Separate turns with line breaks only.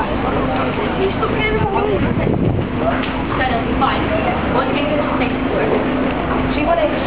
She
wanted vamos